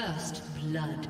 First blood.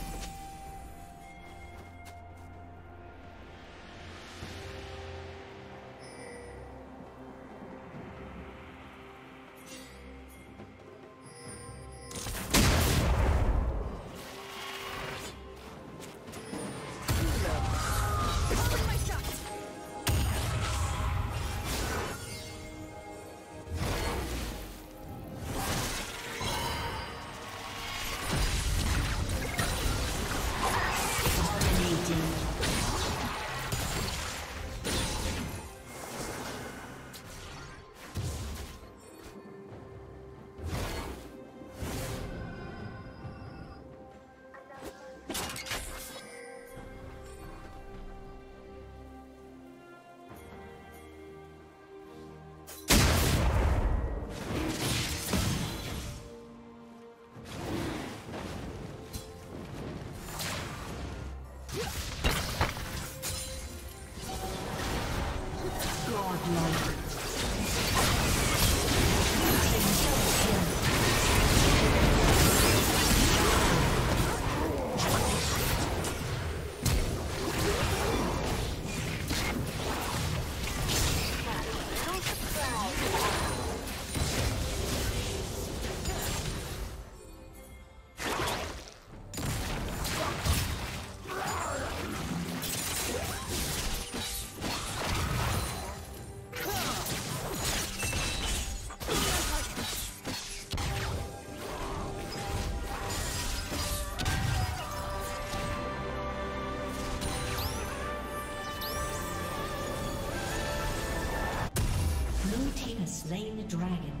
Slain the dragon.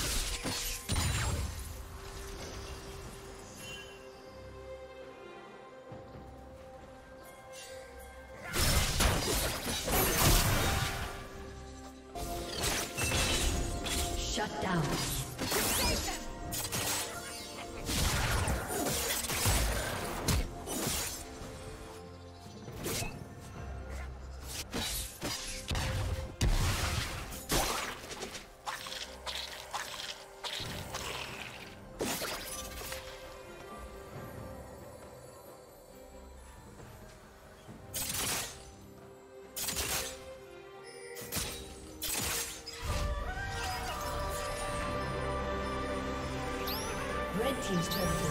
Team's turret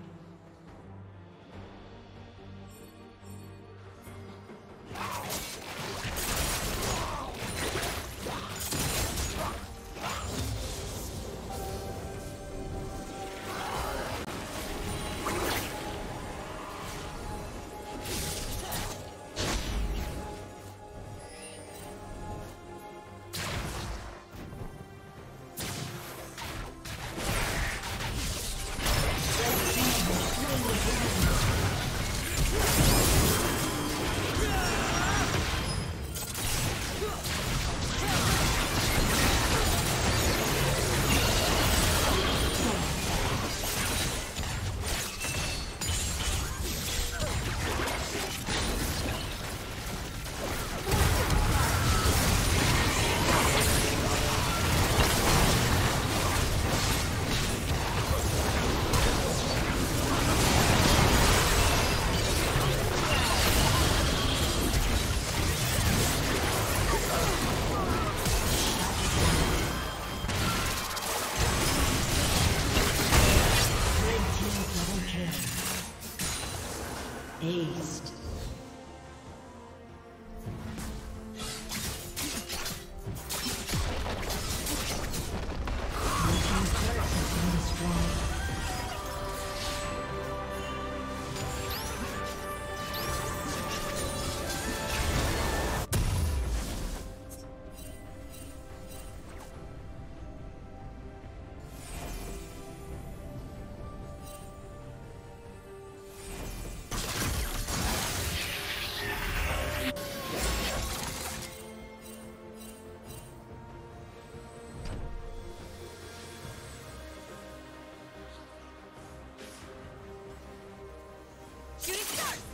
Yes!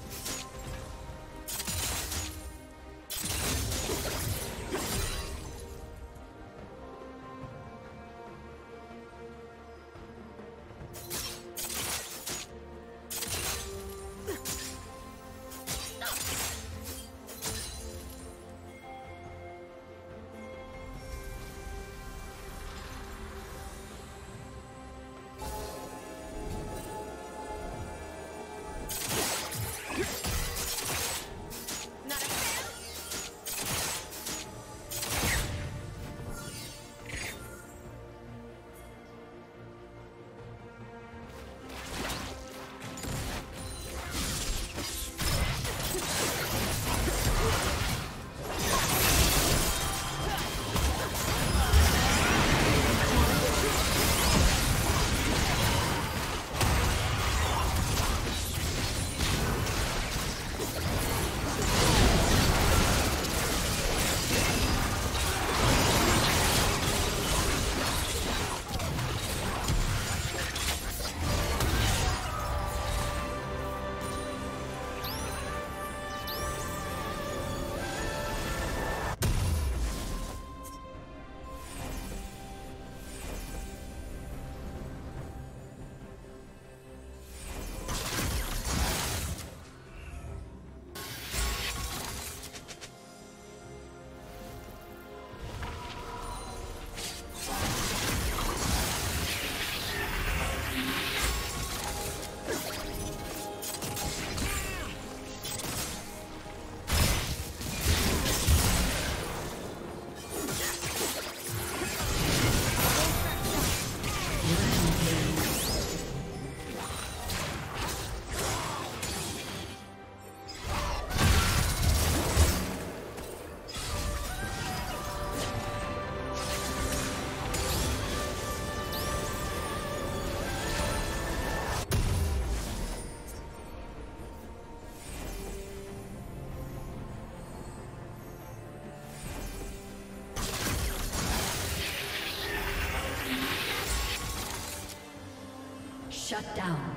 Shut down.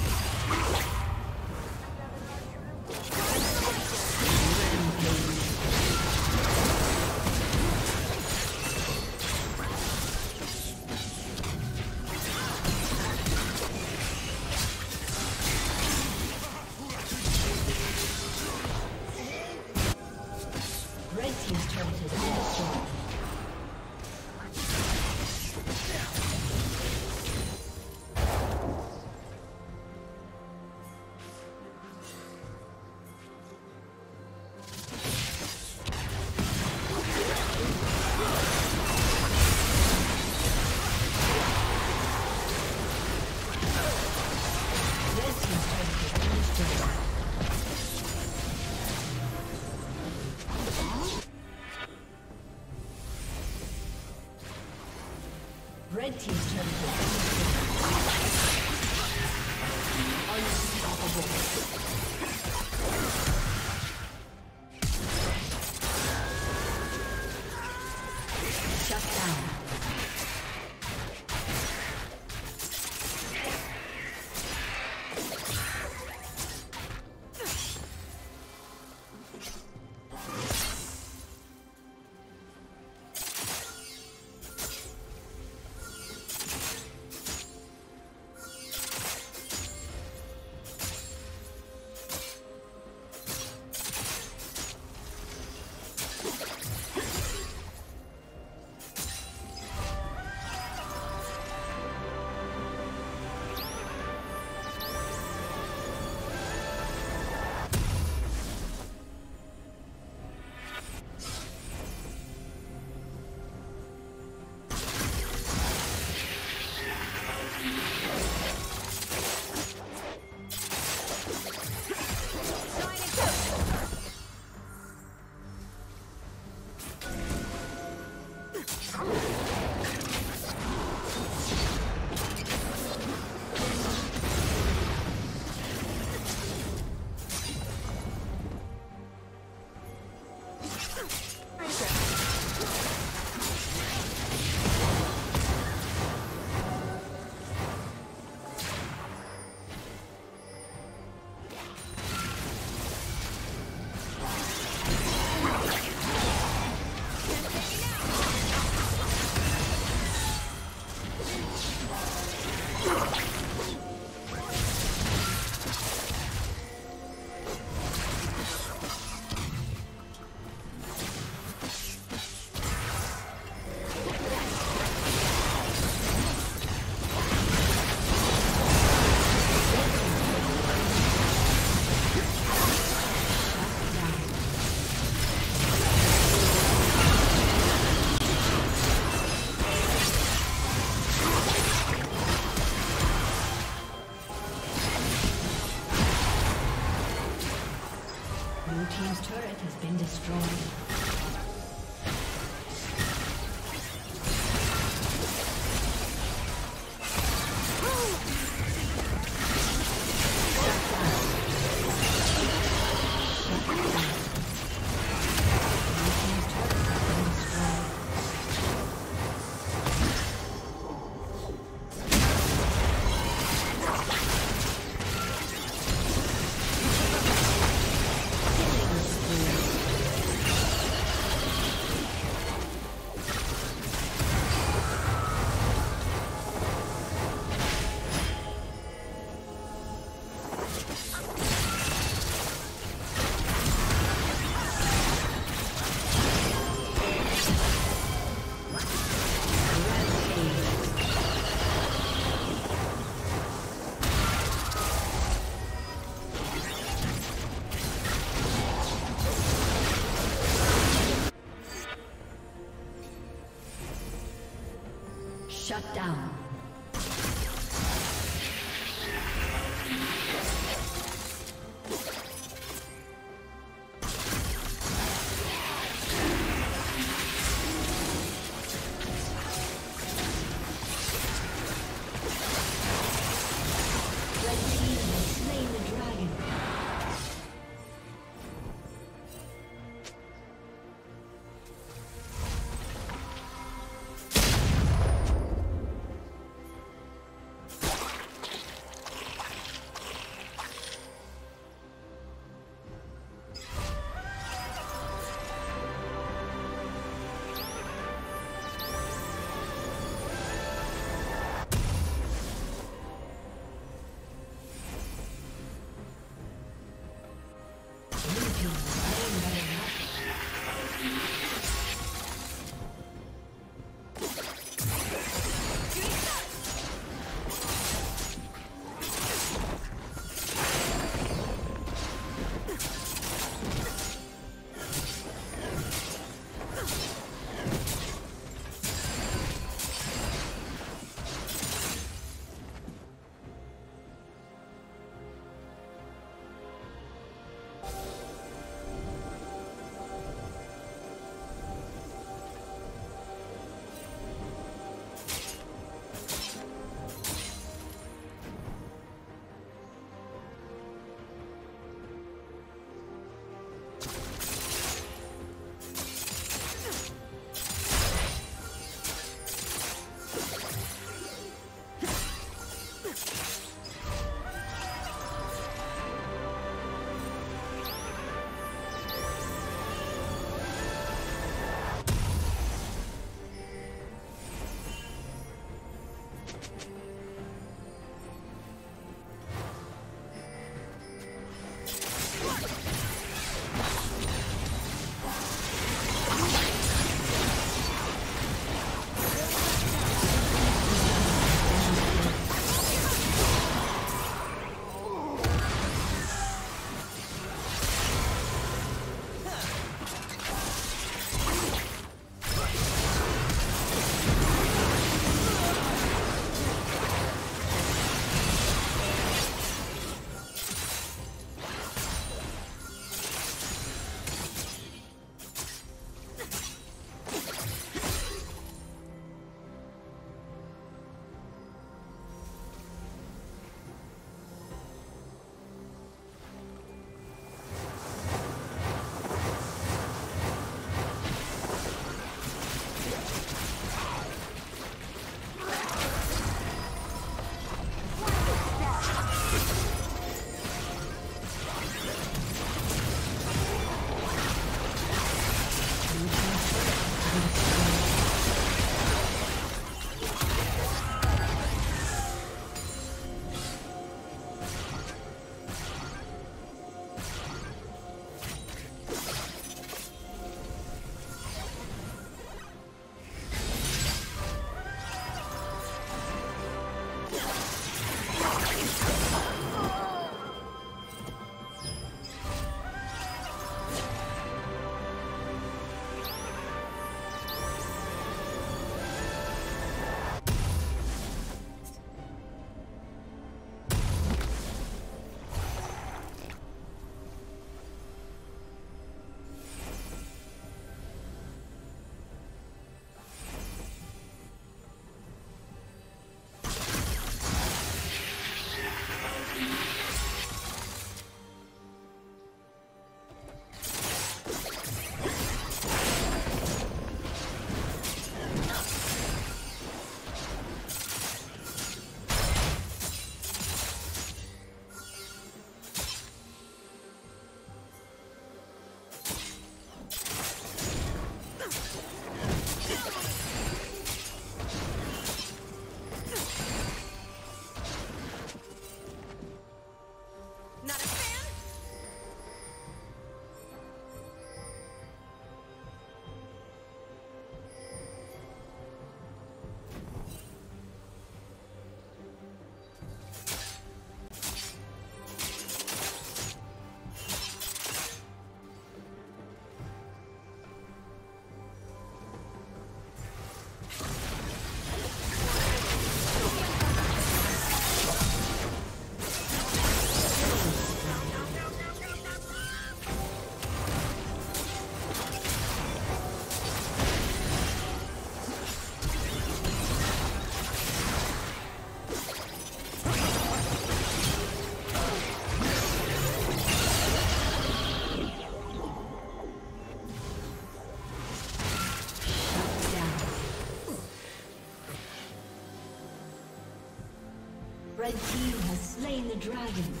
The dragon.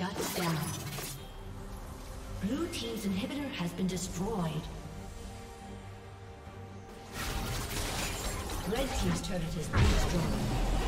Shut down. Blue Team's inhibitor has been destroyed. Red Team's turret has been destroyed.